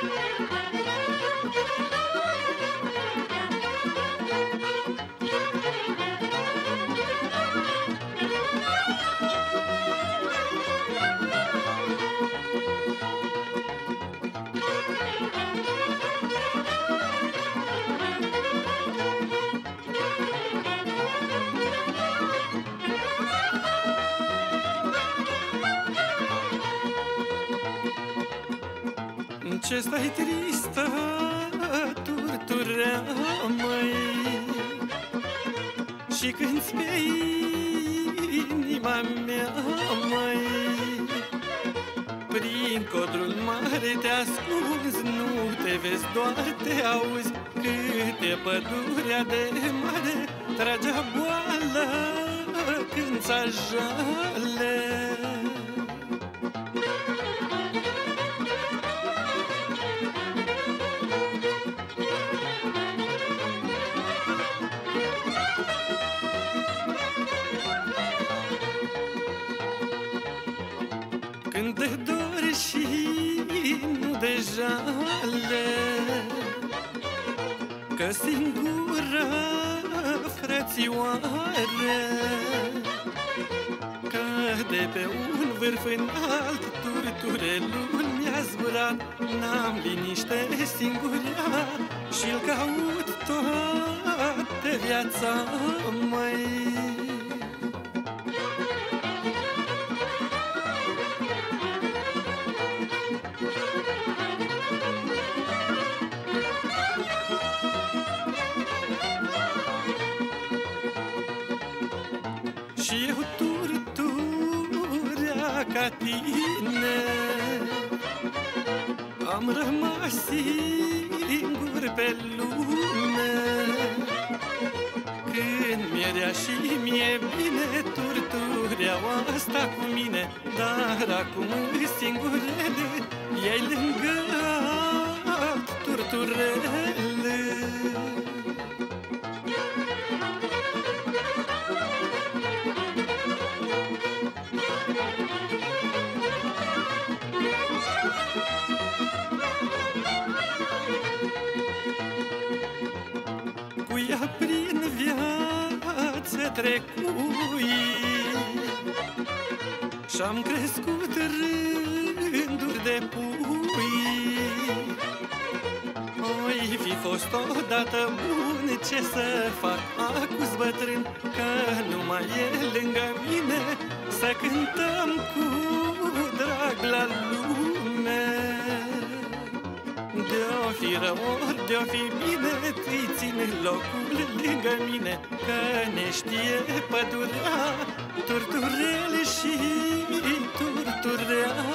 ce stai tristă, turturea măi. Și când pe inima mea, măi Prin codrul mare te ascunzi, nu te vezi, doar te auzi Câte pădurea de mare tragea boală când ți-ajale de jale Că singura frățioare Că de pe un vârf înalt Turturelul mi-a zburat. N-am liniște singurea Și-l caut toată viața mai ca tine. Am rămas singur pe lume. Când mi-e rea și mi-e bine Turtureau asta cu mine. Dar acum singurele ei lângă alt turturele Cu ea prin viață trecui Și-am crescut rânduri de pui. Oi fi fost odată bun Ce să fac acuz bătrân? Că nu mai e lângă mine Să cântăm cu o fi bine, îi ține locul lângă mine Că ne știe pădurea, turturele și turturea